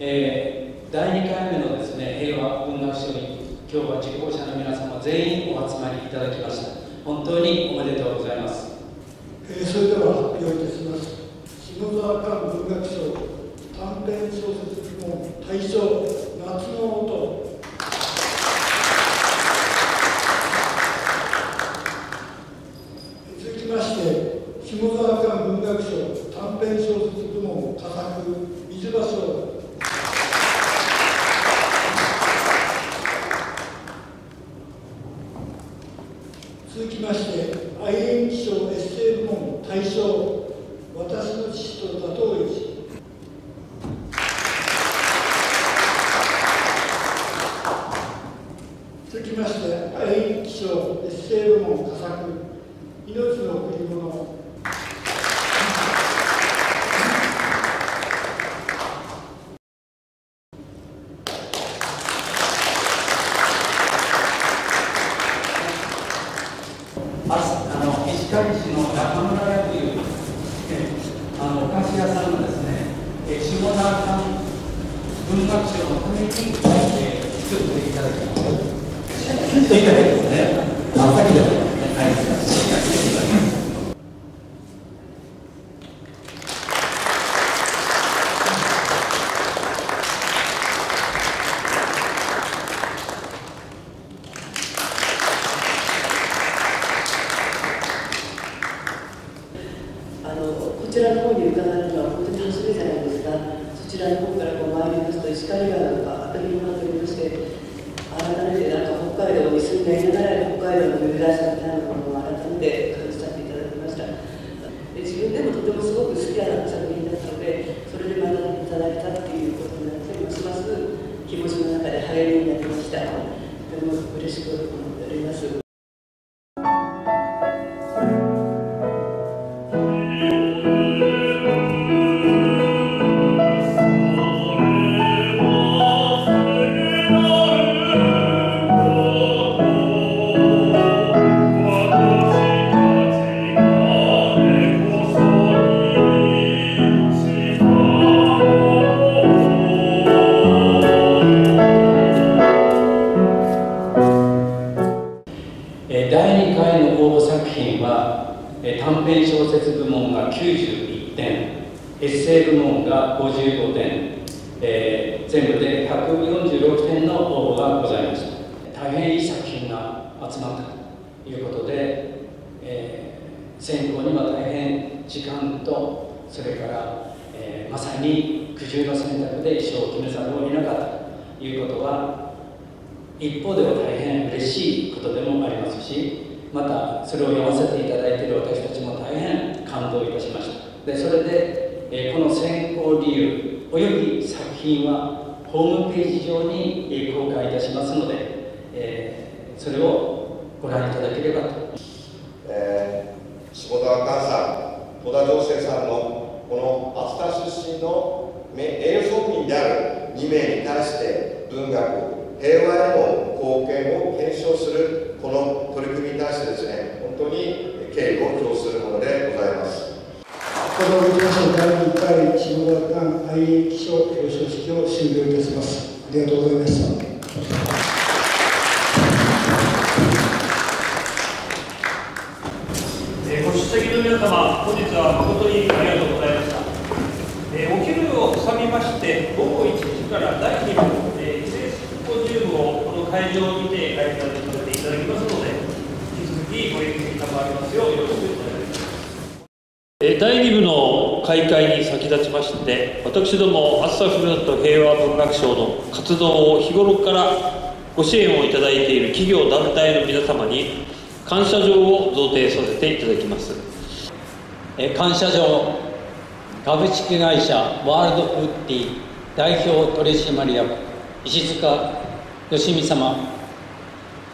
えー、第2回目のですね平和文学賞に今日は受講者の皆様全員お集まりいただきました。本当におめでとうございます、えー、それでは発表いたします。下沢官文学賞短編小説部門大賞夏の音こちらの方に伺うのは本当に楽しみじゃないですかそちらの方から女がなんか当たり前になりまして、改めてなんか北海道に住んでいながら北海道の珍しさみたいなものを改めて感じさせていただきました。で自分でもとてもすごく好きな作品だったので、それで学んでいただいたっていうことになって、ますます気持ちの中で励みになりました。とても嬉しく思っております。146点の応募がございました。大変いい作品が集まったということで、えー、選考には大変時間とそれから、えー、まさに苦渋の選択で賞を決めざるを得なかったということは一方では大変嬉しいことでもありますしまたそれを読ませていただいている私たちも大変感動いたしました。でそれで、えー、この選考理由および作品はホームページ上に公開いたしますので、えー、それをご覧いただければと、えー、下川寛さん戸田上生さんのこの熱田出身の名誉総品である2名に対して文学平和への貢献を検証するこの取り組みに対してですね本当に敬意を表するものでございます。この文化第1回表彰式を終了いたします。ありがとうございました。ご出席の皆様、本日は誠にありがとうございました。えー、お昼を挟みまして、午後1時から第2部、えー、セスポジウムをこの会場にて開催させていただきますので、引き続きご意見いりだますようよろしくお願いします。第2部の開会に先立ちまして私ども暑さふるさと平和文学賞の活動を日頃からご支援をいただいている企業団体の皆様に感謝状を贈呈させていただきます。感謝状株式会社ワールドフッディ代表取締役石塚義美様。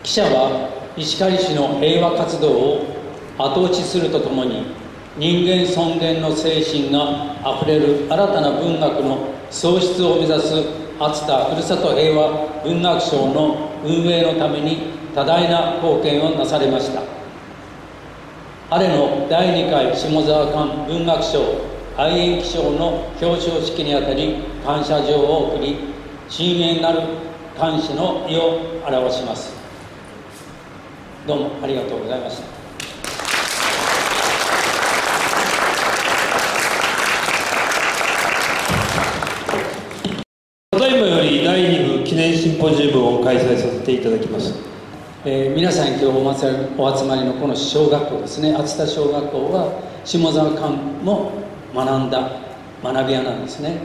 記者は石狩市の平和活動を後押しするとともに人間尊厳の精神があふれる新たな文学の創出を目指す熱田ふるさと平和文学賞の運営のために多大な貢献をなされました。彼の第2回下沢館文学賞愛縁記賞の表彰式にあたり感謝状を贈り深淵なる感謝の意を表します。どうもありがとうございました。ポジウムを開催させていただきます。えー皆さん今日お集まりお集まりのこの小学校ですね。熱田小学校は下沢館も学んだ学び屋なんですね、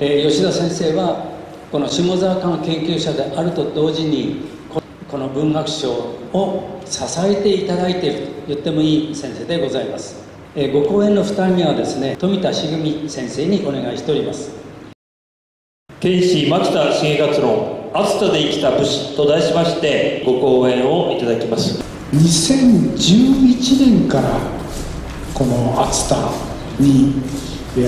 えー吉田先生はこの下沢館研究者であると同時にこの文学賞を支えていただいていると言ってもいい先生でございます、えーご講演の2人目はですね富田茂美先生にお願いしております。天使牧田重勝論。熱田で生きた武士と題しましてご講演をいただきます。2011年からこの熱田に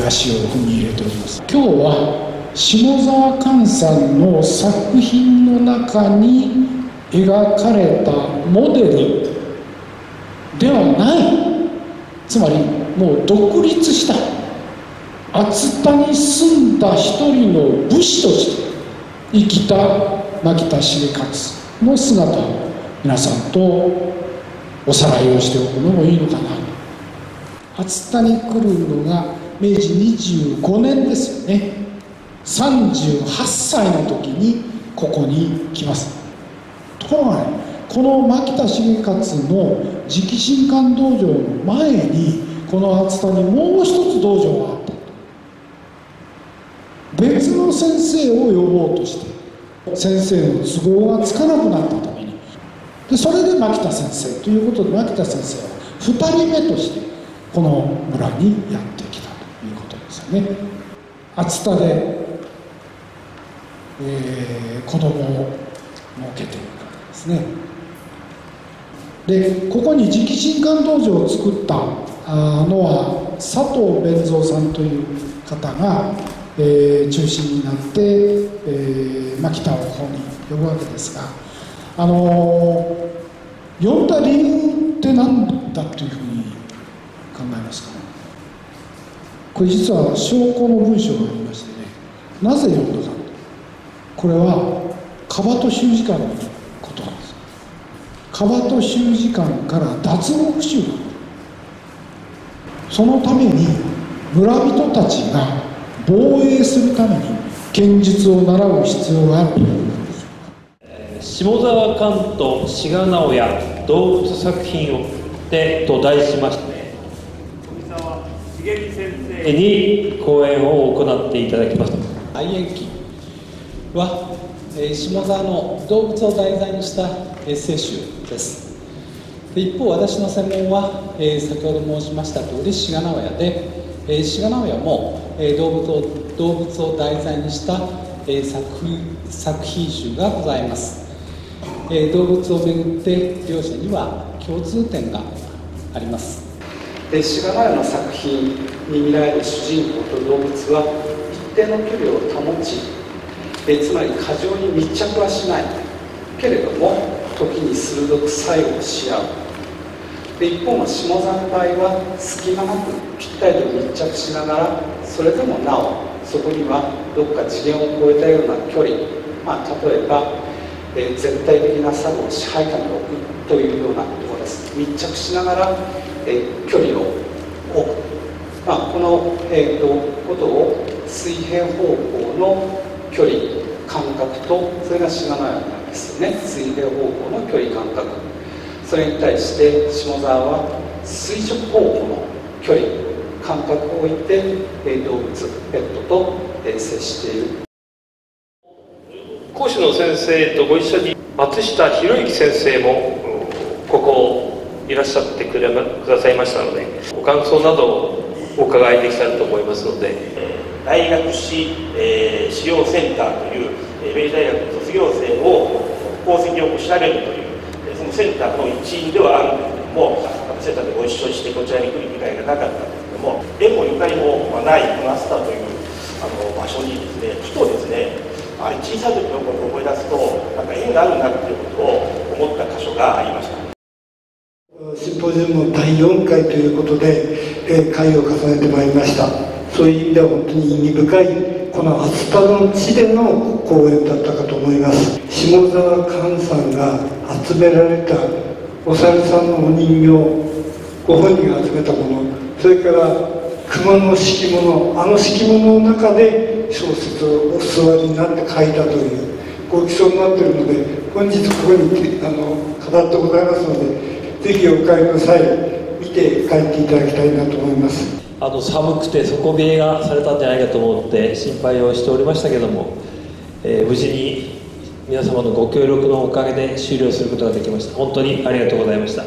足を踏み入れております。今日は下沢寛さんの作品の中に描かれたモデルではない。つまりもう独立した熱田に住んだ一人の武士として生きた牧田重勝の姿を皆さんとおさらいをしておくのもいいのかな。熱田に来るのが明治25年ですよね。38歳の時にここに来ます。ところがねこの牧田重勝の直心館道場の前にこの熱田にもう一つ道場があった先生を呼ぼうとして先生の都合がつかなくなったためにでそれで牧田先生ということで牧田先生は2人目としてこの村にやってきたということですよね。熱田で、えー子供を設けているからですね。でここに直心館道場を作ったあのは佐藤弁蔵さんという方が、えー中心になって、えー牧田をここに呼ぶわけですがあのー呼んだ理由って何だというふうに考えますか？ねこれ実は証拠の文章がありましてねなぜ呼んだかこれはカバト習字館のことなんです。カバト習字館から脱獄囚そのために村人たちが防衛するために剣術を習う必要があるということです。下沢寛と志賀直哉動物作品をでと題しまして富澤茂美先生に講演を行っていただきます愛縁記は、えー下沢の動物を題材にしたエッセイ集です。で一方私の専門は、えー先ほど申しました通り志賀直哉で、えー志賀直哉も、え動物を動物を題材にした、え作品作品集がございます、え動物をめぐって両者には共通点があります。で志賀直哉の作品に見られる主人公と動物は一定の距離を保ちえつまり過剰に密着はしない。けれども時に鋭く作用し合う。で一方の下座の場合は隙間なくぴったりと密着しながらそれでもなおそこにはどっか次元を超えたような距離まあ例えばえー絶対的な差を支配下に置くというようなところです。密着しながら、えー距離を置く、まあ、この、えー、とことを水平方向の距離感覚とそれが志賀直哉なんですよね。水平方向の距離感覚。それに対して下沢は垂直方向の距離感覚を置いて、えー動物ペットと、えー接している。講師の先生とご一緒に松下博之先生もうんここいらっしゃってくれまくださいましたのでご感想などをお伺いできたらと思いますので。大学史、えー、使用センターという、えー明治大学の卒業生を功績を調べるという、センターの一員ではあるんですけどもセンターでご一緒してこちらに来る機会がなかったんですけども縁もゆかりもないこのアスターというあの場所にですねふとですねあ小さい時のことを思い出すとなんか縁があるなっていうことを思った箇所がありました。シンポジでも第4回ということで、えー、会を重ねてまいりました。そういう意味では本当に意味深いこのアスパの地での公演だったかと思います。下沢寛さんが集められたお猿さんのお人形ご本人が集めたもの。それから熊の敷物あの敷物の中で小説をお座りになって書いたというご基礎になってるので本日ここにあの語ってございますのでぜひお帰りの際見て帰っていただきたいなと思います。あの寒くて底冷えがされたんじゃないかと思って心配をしておりましたけども、えー、無事に皆様のご協力のおかげで終了することができました。本当にありがとうございました。